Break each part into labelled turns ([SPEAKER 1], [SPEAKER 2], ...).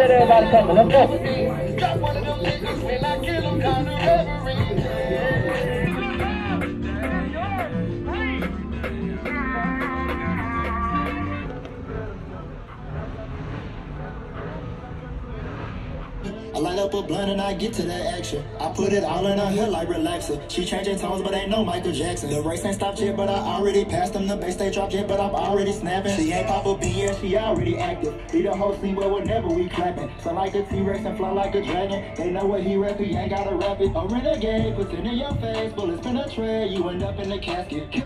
[SPEAKER 1] it ain't.
[SPEAKER 2] Appreciate everybody coming. Let's go.
[SPEAKER 3] Up a blunt and I get to that action. I put it all in her hair like relaxer. She changing tones, but ain't no Michael Jackson. The race ain't stopped yet, but I already passed them. The base they dropped yet, but I'm already snapping. She ain't pop up yet, she already active. Be the whole scene where whenever we clapping. So like a T-Rex and fly like a dragon. They know what he rap, he ain't gotta rap it. A renegade, puts it in your face, bullets penetrate. You end up in the casket.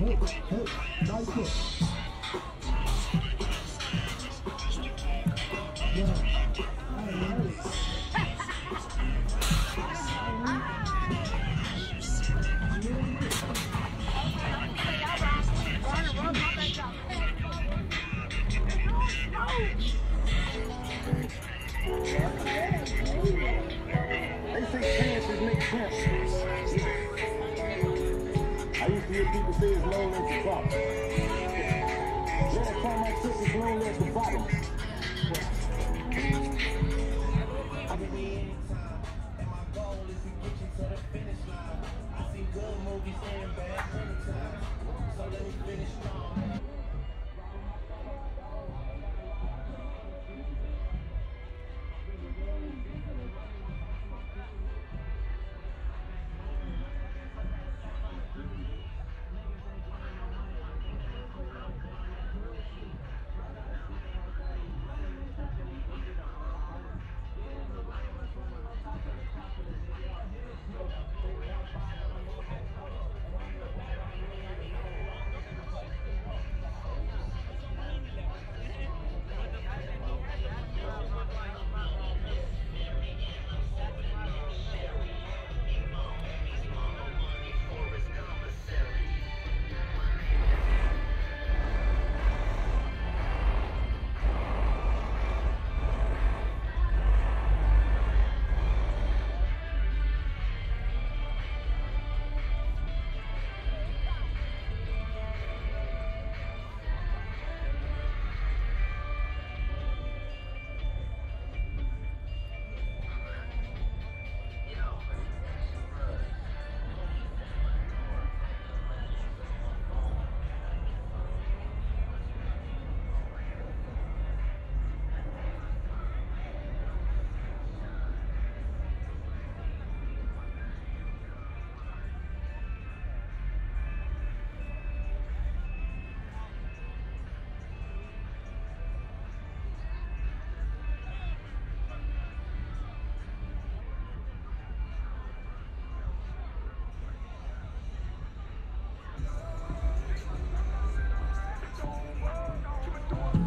[SPEAKER 3] Hit, hit, no hit. Grandpa.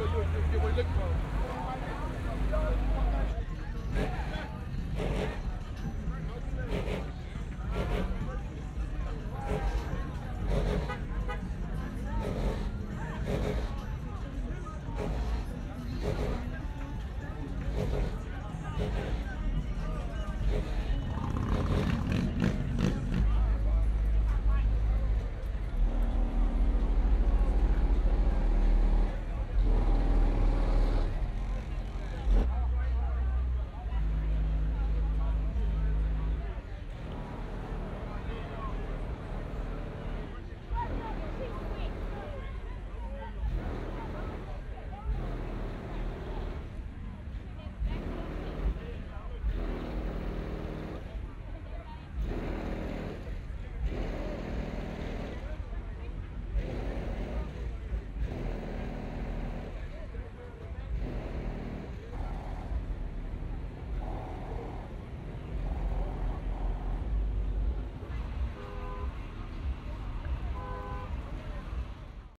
[SPEAKER 3] 요, 요,
[SPEAKER 4] 요,